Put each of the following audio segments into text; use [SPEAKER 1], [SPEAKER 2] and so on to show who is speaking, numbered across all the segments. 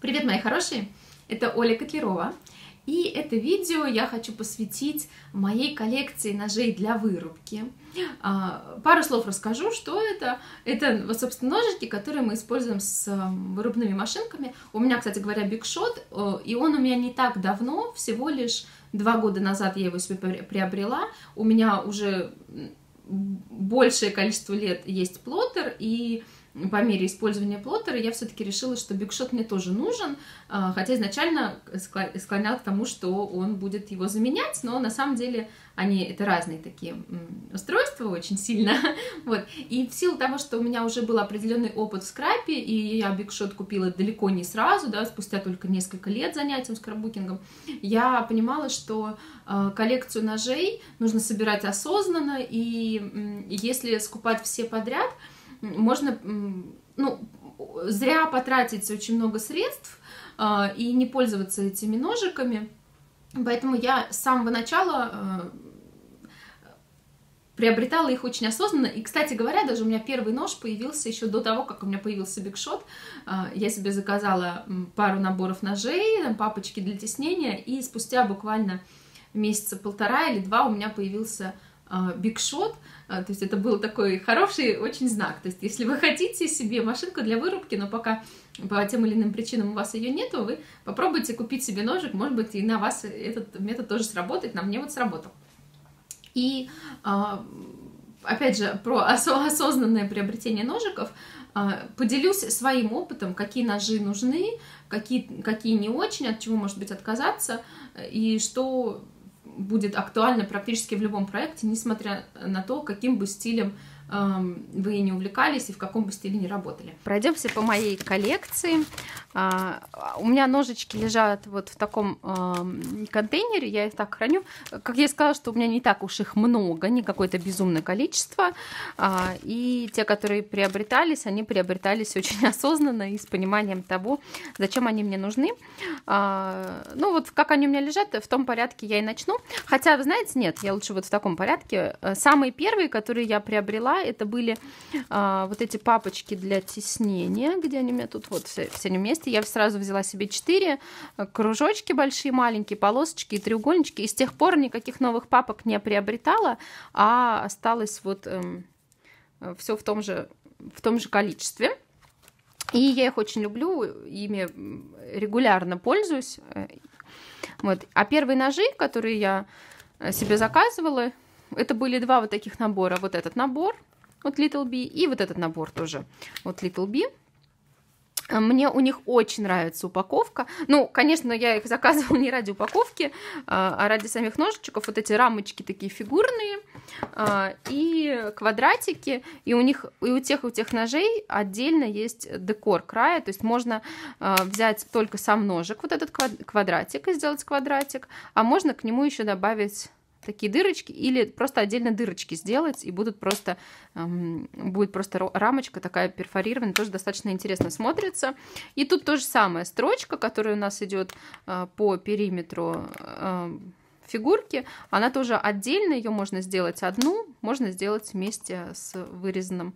[SPEAKER 1] Привет, мои хорошие! Это Оля Котлерова. И это видео я хочу посвятить моей коллекции ножей для вырубки. А, пару слов расскажу, что это. Это, собственно, ножики, которые мы используем с эм, вырубными машинками. У меня, кстати говоря, Big Shot, э, и он у меня не так давно, всего лишь два года назад я его себе приобрела. У меня уже большее количество лет есть плоттер, и по мере использования плоттера я все-таки решила, что бигшот мне тоже нужен, а, хотя изначально склонял к тому, что он будет его заменять, но на самом деле они это разные такие устройства очень сильно, вот. И в силу того, что у меня уже был определенный опыт в скрапе, и я бигшот купила далеко не сразу, да, спустя только несколько лет занятием скраббукингом, я понимала, что э, коллекцию ножей нужно собирать осознанно, и если скупать все подряд, можно, ну, зря потратить очень много средств э, и не пользоваться этими ножиками. Поэтому я с самого начала э, приобретала их очень осознанно. И, кстати говоря, даже у меня первый нож появился еще до того, как у меня появился бигшот. Э, я себе заказала пару наборов ножей, папочки для теснения, и спустя буквально месяца полтора или два у меня появился бигшот. Uh, а, то есть это был такой хороший очень знак. То есть если вы хотите себе машинку для вырубки, но пока по тем или иным причинам у вас ее нету, вы попробуйте купить себе ножик, может быть, и на вас этот метод тоже сработает, на мне вот сработал. И а, опять же, про осознанное приобретение ножиков, а, поделюсь своим опытом, какие ножи нужны, какие, какие не очень, от чего, может быть, отказаться, и что будет актуально практически в любом проекте, несмотря на то, каким бы стилем вы не увлекались и в каком бы стиле не работали. Пройдемся по моей коллекции. А, у меня ножички лежат вот в таком контейнере, я их так храню. Как я сказала, что у меня не так уж их много, не какое-то безумное количество. А, и те, которые приобретались, они приобретались очень осознанно и с пониманием того, зачем они мне нужны. А, ну вот как они у меня лежат, в том порядке я и начну. Хотя, вы знаете, нет, я лучше вот в таком порядке. Самые первые, которые я приобрела, это были а, вот эти папочки для теснения, где они у меня тут вот все, все вместе. Я сразу взяла себе четыре э, кружочки большие, маленькие, полосочки и треугольнички. И с тех пор никаких новых папок не приобретала, а осталось вот эм, все в том же в том же количестве. И я их очень люблю, ими регулярно пользуюсь. Вот. А первые ножи, которые я э, себе заказывала, это были два вот таких набора. Вот этот набор от Little B и вот этот набор тоже от Little B. Мне у них очень нравится упаковка. Ну, конечно, я их заказывала не ради упаковки, а, а ради самих ножичков. Вот эти рамочки такие фигурные а, и квадратики. И у них, и у тех, и у тех ножей отдельно есть декор края. То есть можно а, взять только сам ножик, вот этот квадратик, и сделать квадратик. А можно к нему еще добавить такие дырочки, или просто отдельно дырочки сделать, и будут просто, эм, будет просто рамочка такая перфорированная, тоже достаточно интересно смотрится. И тут то же самое, строчка, которая у нас идет э, по периметру э, фигурки, она тоже отдельно, ее можно сделать одну, можно сделать вместе с вырезанным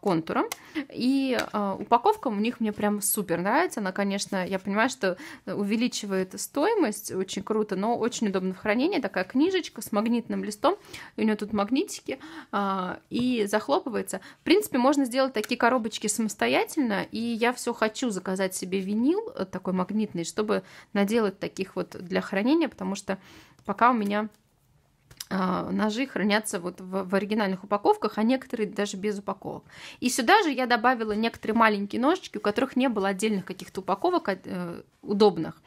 [SPEAKER 1] контуром. И а, упаковка у них мне прям супер нравится. Она, конечно, я понимаю, что увеличивает стоимость, очень круто, но очень удобно в хранении. Такая книжечка с магнитным листом. У нее тут магнитики а, и захлопывается. В принципе, можно сделать такие коробочки самостоятельно. И я все хочу заказать себе винил такой магнитный, чтобы наделать таких вот для хранения, потому что пока у меня а, ножи хранятся вот в, в оригинальных упаковках, а некоторые даже без упаковок. И сюда же я добавила некоторые маленькие ножички, у которых не было отдельных каких-то упаковок э, удобных.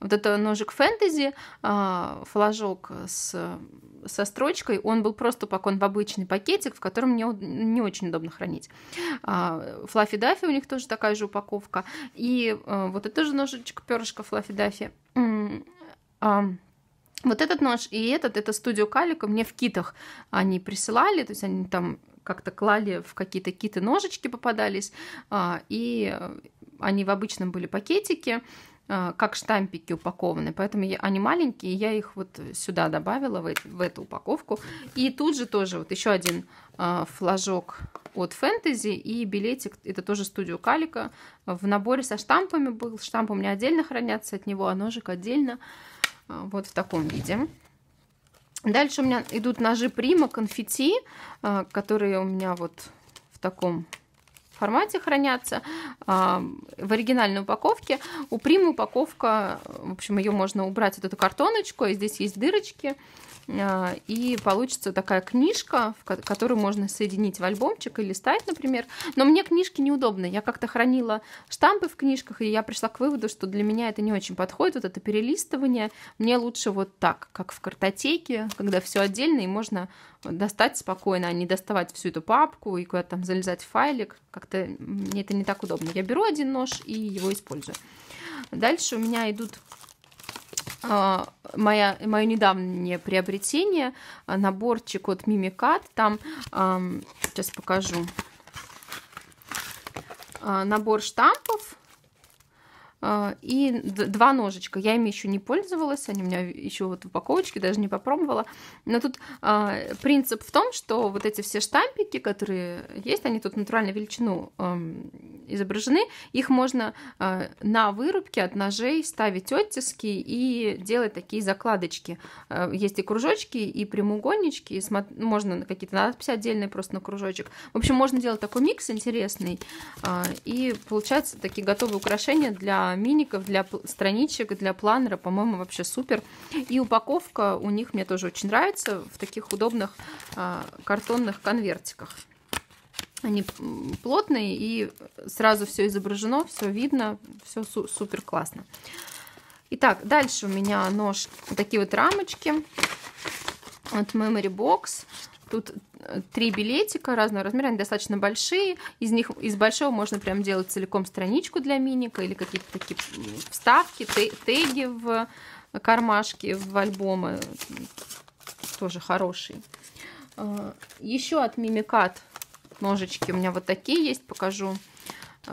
[SPEAKER 1] Вот это ножик фэнтези, э, флажок с, со строчкой, он был просто упакован в обычный пакетик, в котором мне не очень удобно хранить. Флаффи Даффи у них тоже такая же упаковка. И э, вот это же ножичек перышко Флаффи Даффи. Вот этот нож и этот, это студио Калика, мне в китах они присылали, то есть они там как-то клали в какие-то киты ножички попадались, а, и они в обычном были пакетике, э, как штампики упакованы, поэтому я, они маленькие, я их вот сюда добавила в, в эту упаковку. И тут же тоже вот еще один э, флажок от Фэнтези и билетик, это тоже студию Калика, в наборе со штампами был, штампы у меня отдельно хранятся от него, а ножик отдельно, э, вот в таком виде. Дальше у меня идут ножи Прима конфетти, э, которые у меня вот в таком формате хранятся а, в оригинальной упаковке. У Примы упаковка, в общем, ее можно убрать, вот эту картоночку, и здесь есть дырочки, а, и получится такая книжка, которую можно соединить в альбомчик или листать, например. Но мне книжки неудобны. Я как-то хранила штампы в книжках, и я пришла к выводу, что для меня это не очень подходит, вот это перелистывание. Мне лучше вот так, как в картотеке, когда все отдельно, и можно достать спокойно, а не доставать всю эту папку и куда-то там залезать в файлик. Как-то мне это не так удобно. Я беру один нож и его использую. Дальше у меня идут а, моя, мое недавнее приобретение, а, наборчик от Мимикат. Там, сейчас покажу, а, набор штампов и два ножичка. Я ими еще не пользовалась, они у меня еще вот в упаковочке, даже не попробовала. Но тут принцип в том, что вот эти все штампики, которые есть, они тут натуральную величину изображены, их можно э, на вырубке от ножей ставить оттиски и делать такие закладочки. Э, есть и кружочки, и прямоугольнички, и можно какие-то надписи отдельные просто на кружочек. В общем, можно делать такой микс интересный, э, и получаются такие готовые украшения для миников, для страничек, для планера, по-моему, вообще супер. И упаковка у них мне тоже очень нравится в таких удобных картонных конвертиках. Они плотные и сразу все изображено, все видно, все су супер классно. Итак, дальше у меня нож, такие вот рамочки от Memory Box. Тут э, три билетика разного размера, они достаточно большие. Из них, из большого можно прям делать целиком страничку для миника или какие-то такие вставки, теги в кармашки, в альбомы. Тоже хорошие. Э, Еще от Mimikat Ножички у меня вот такие есть, покажу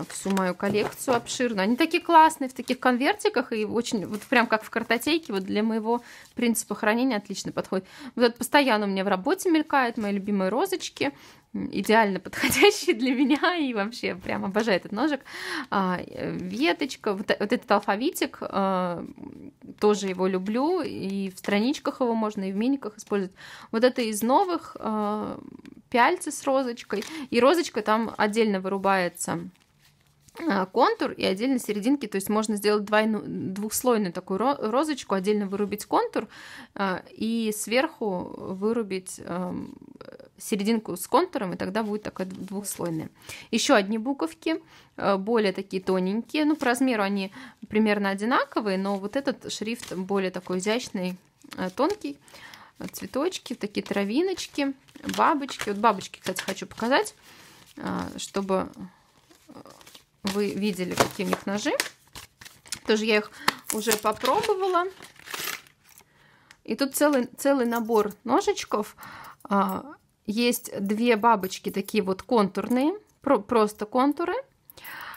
[SPEAKER 1] всю мою коллекцию обширную. Они такие классные в таких конвертиках и очень, вот прям как в картотеке, вот для моего принципа хранения отлично подходит. Вот это постоянно у меня в работе мелькает, мои любимые розочки, идеально подходящие для меня и вообще прям обожаю этот ножик. А, веточка, вот, вот этот алфавитик, а, тоже его люблю, и в страничках его можно, и в миниках использовать. Вот это из новых а, пяльцы с розочкой. И розочка там отдельно вырубается контур и отдельно серединки, то есть можно сделать двойную, двухслойную такую розочку, отдельно вырубить контур а, и сверху вырубить серединку с контуром, и тогда будет такая двухслойная. Еще одни буковки, а, более такие тоненькие, ну по размеру они примерно одинаковые, но вот этот шрифт более такой изящный, тонкий цветочки, такие травиночки, бабочки. Вот бабочки, кстати, хочу показать, а, чтобы вы видели, какие у них ножи. Тоже я их уже попробовала. И тут целый, целый набор ножичков. А, есть две бабочки такие вот контурные, просто контуры.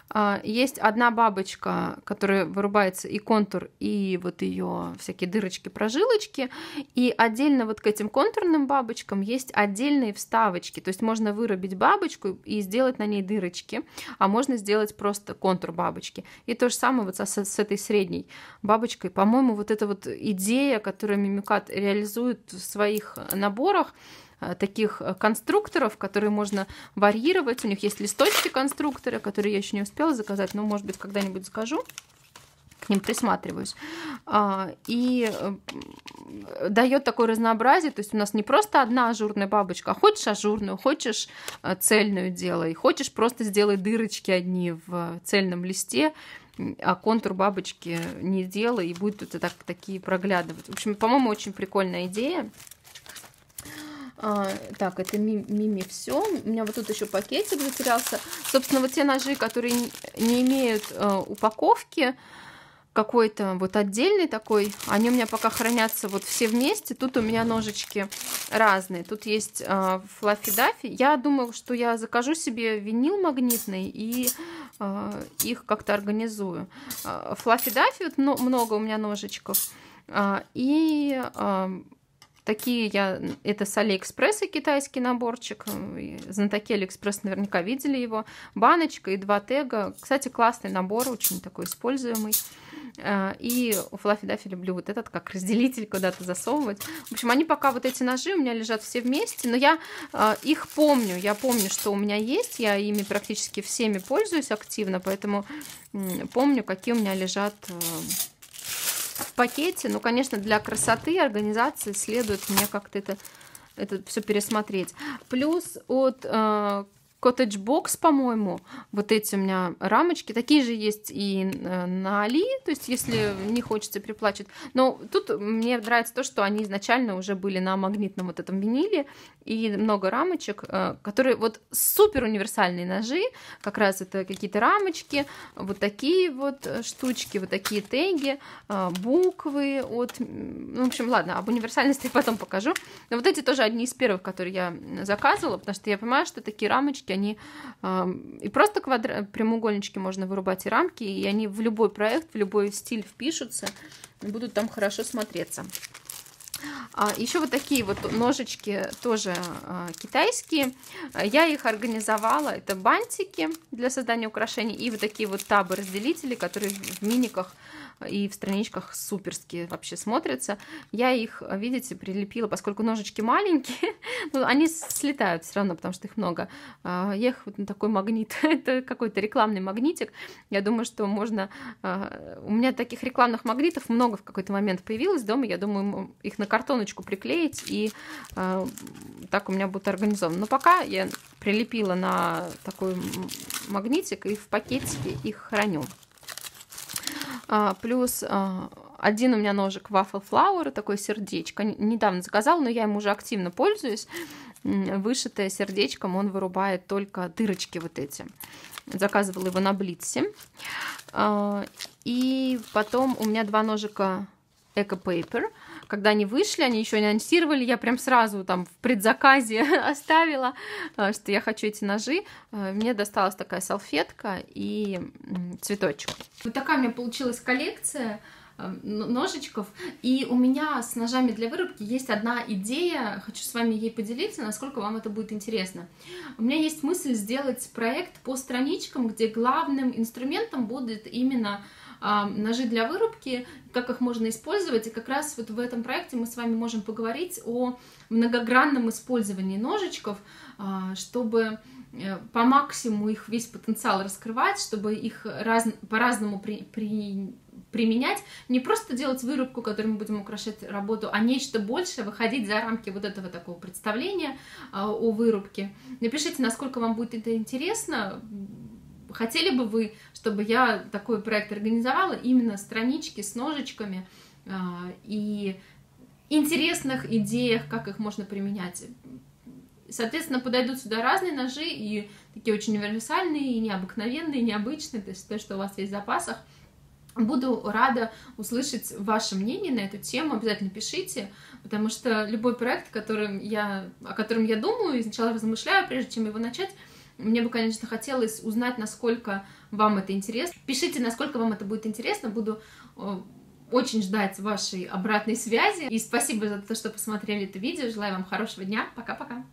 [SPEAKER 1] А, есть одна бабочка, которая вырубается и контур, и вот ее всякие дырочки, прожилочки. И отдельно вот к этим контурным бабочкам есть отдельные вставочки. То есть можно вырубить бабочку и сделать на ней дырочки, а можно сделать просто контур бабочки. И то же самое вот с, с этой средней бабочкой. По-моему, вот эта вот идея, которую Мимикат реализует в своих наборах, таких э, конструкторов, которые можно варьировать. У них есть листочки конструктора, которые я еще не успела заказать, но, может быть, когда-нибудь закажу к ним присматриваюсь. А, и э, дает такое разнообразие, то есть у нас не просто одна ажурная бабочка, а хочешь ажурную, хочешь цельную делай, хочешь просто сделай дырочки одни в цельном листе, а контур бабочки не делай, и будет это так, такие проглядывать. В общем, по-моему, очень прикольная идея. А, так, это мими все. У меня вот тут еще пакетик затерялся. Собственно, вот те ножи, которые не имеют э, упаковки, какой-то вот отдельный такой. Они у меня пока хранятся вот все вместе. Тут у меня ножички разные. Тут есть э, флаффи даффи. Я думаю, что я закажу себе винил магнитный и э, их как-то организую. Э, флаффи даффи, вот много у меня ножичков. Э, и э, Такие я... Это с Алиэкспресса китайский наборчик. Знатоки Алиэкспресс наверняка видели его. Баночка и два тега. Кстати, классный набор, очень такой используемый. Э, и у Fluffy Duffy люблю вот этот, как разделитель куда-то засовывать. В общем, они пока вот эти ножи у меня лежат все вместе, но я э, их помню. Я помню, что у меня есть. Я ими практически всеми пользуюсь активно, поэтому помню, какие у меня лежат э, в пакете. Ну, конечно, для красоты организации следует мне как-то это, это все пересмотреть. Плюс от э, Cottage Box, по-моему, вот эти у меня рамочки, такие же есть и э, на Али, то есть если не хочется переплачивать. Но тут мне нравится то, что они изначально уже были на магнитном вот этом виниле, и много рамочек, э, которые вот супер универсальные ножи, как раз это какие-то рамочки, вот такие вот штучки, вот такие теги, э, буквы от... Ну, в общем, ладно, об универсальности потом покажу. Но вот эти тоже одни из первых, которые я заказывала, потому что я понимаю, что такие рамочки, они и просто квадра... прямоугольнички можно вырубать и рамки, и они в любой проект, в любой стиль впишутся, будут там хорошо смотреться. А, еще вот такие вот ножички тоже а, китайские. Я их организовала. Это бантики для создания украшений и вот такие вот табы-разделители, которые в миниках и в страничках суперские вообще смотрятся. Я их, видите, прилепила, поскольку ножички маленькие, ну, они слетают все равно, потому что их много. А, я их вот на такой магнит, это какой-то рекламный магнитик. Я думаю, что можно... У меня таких рекламных магнитов много в какой-то момент появилось дома. Я думаю, их на картоночку приклеить, и а, так у меня будет организовано. Но пока я прилепила на такой магнитик и в пакетике их храню. А, плюс а, один у меня ножик Waffle Flower, такое сердечко. Недавно заказал, но я им уже активно пользуюсь. Вышитое сердечком он вырубает только дырочки вот эти. Заказывала его на Блитсе. А, и потом у меня два ножика Eco Paper когда они вышли, они еще не анонсировали, я прям сразу там в предзаказе оставила, э, что я хочу эти ножи. Э, мне досталась такая салфетка и цветочек. Вот такая у меня получилась коллекция э, ножичков. И у меня с ножами для вырубки есть одна идея, хочу с вами ей поделиться, насколько вам это будет интересно. У меня есть мысль сделать проект по страничкам, где главным инструментом будет именно ножи для вырубки, как их можно использовать. И как раз вот в этом проекте мы с вами можем поговорить о многогранном использовании ножичков, а, чтобы э, по максимуму их весь потенциал раскрывать, чтобы их раз, по-разному при, при, применять, не просто делать вырубку, которой мы будем украшать работу, а нечто большее, выходить за рамки вот этого такого представления а, о вырубке. Напишите, насколько вам будет это интересно, Хотели бы вы, чтобы я такой проект организовала, именно странички с ножичками э, и интересных идеях, как их можно применять. Соответственно, подойдут сюда разные ножи, и такие очень универсальные, и необыкновенные, и необычные, то есть то, что у вас есть в запасах. Буду рада услышать ваше мнение на эту тему, обязательно пишите, потому что любой проект, которым я, о котором я думаю и сначала размышляю, прежде чем его начать, мне бы, конечно, хотелось узнать, насколько вам это интересно. Пишите, насколько вам это будет интересно. Буду э, очень ждать вашей обратной связи. И спасибо за то, что посмотрели это видео. Желаю вам хорошего дня. Пока-пока.